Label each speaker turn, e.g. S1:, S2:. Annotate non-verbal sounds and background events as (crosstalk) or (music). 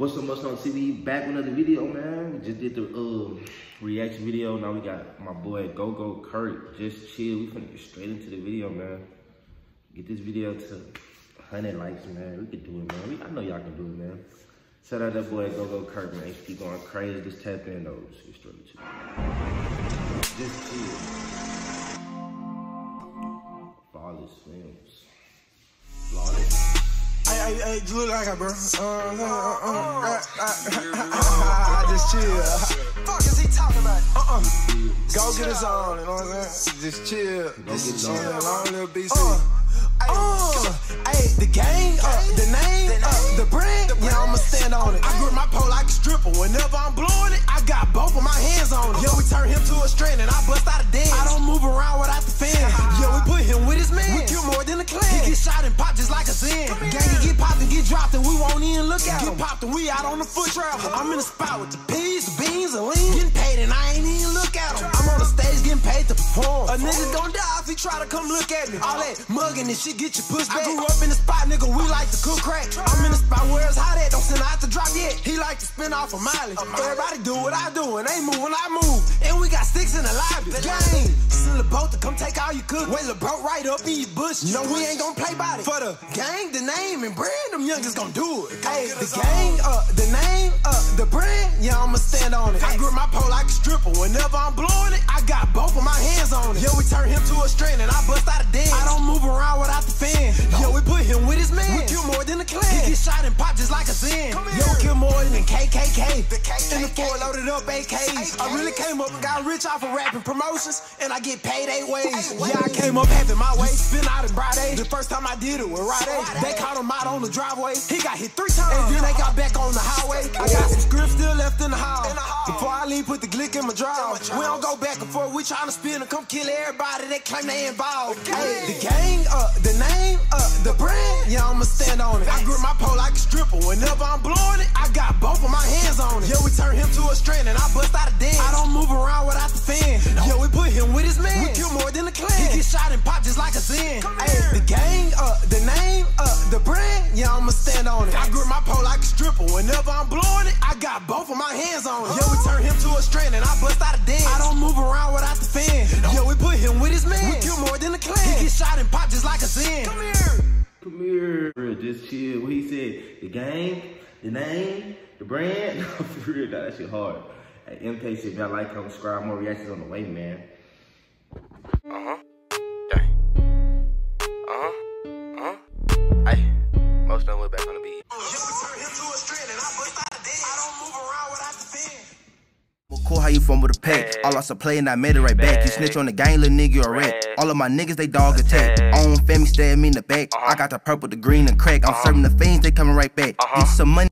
S1: What's up, Mostknown TV? Back with another video, man. We just did the uh, reaction video. Now we got my boy Go Go Kurt. Just chill. We finna get straight into the video, man. Get this video to 100 likes, man. We can do it, man. We, I know y'all can do it, man. Shout out that boy Go Go Kurt, man. He keep going crazy. Just tap in, though. Just get straight into it.
S2: Hey, hey, you look like it, bro. Uh, uh, uh, uh, uh, just chill. Fuck is he talking about? Uh-uh. Go get his on, you know what I'm saying? Just chill.
S1: His on.
S2: Long little BC. Uh, hey, the gang, uh, the name, uh, the brand, yeah, I'ma stand on it. I grip my pole like a stripper. Whenever I'm blowing it, I got both of my hands on it. Yo, we turn him to a strand and I bust out a dance. I don't move around without the fan. Yo, we put him with his man. We kill more than the clan. He get shot and pop just like a Zen. Gang, get popped and get dropped and we won't even look at. Get popped and we out on the foot travel. I'm in the spot with the peas, the beans, and lean. Getting A nigga don't die if he try to come look at me. All that mugging and shit get you pushed back. I grew up in the spot, nigga, we like to cook crack. I'm in the spot where it's hot at, don't send out the drop yet. He like to spin off a mileage. Everybody do what I do, and they move when I move. And we got sticks in the lobby. Gang, send the boat to come take all you cook. Wait, boat right up in your bush. No, we ain't gon' play by it. For the gang, the name, and brand, them youngers gon' do it. Hey, the gang, uh, the name, uh, the brand, yeah, I'ma stand on it. I grip my pole like a stripper. Whenever I'm blowing Than the clan. He get shot and pop just like a Zen. Yo, kill more than KKK. The In the four loaded up AKs. I really came up and got rich off of rapping promotions, and I get paid eight ways. Yeah, I came up having my way. Spin out in Broad A. The first time I did it with Ride A. They caught him out on the driveway. He got hit three times. And then they got (laughs) back on the Before I leave, put the glick in my draw. We don't go back and forth. We tryna spin and come kill everybody that claim they involved. Hey, the gang, uh, the name, uh, the brand, yeah, I'ma stand on it. I grip my pole like a stripper. Whenever I'm blowing it, I got both of my hands on it. Yeah, we turn him to a strand and I bust out a dance. I don't move around without the fan. Yeah, we put him with his man. We kill more than the clan. He get shot and pop just like a Zen. Both of my hands on it. Yeah, we turn him to a strand and I bust out a dance. I don't move around without the fan. Yeah, we put him with his man. We kill more than the clan. He get shot and pop just like a Zen. Come here.
S1: Come here. Bro, just chill. What he said, the game, the name, the brand. (laughs) For real, nah, that shit hard. Hey, MK if y'all like, comment, subscribe, more reactions on the way, man.
S3: Uh-huh. Uh-huh. Uh-huh. Hey, most of them went back on the beat.
S2: Yeah, we
S4: cool, how you from with a pack? I lost a play and I made it right back. You snitch on the gang, little nigga, a rat. All of my niggas, they dog attack. Own family stab me in the back. I uh-huh. got the purple, the green, and crack. I'm uh-huh. serving the fiends, they coming right back. Get uh-huh. some money,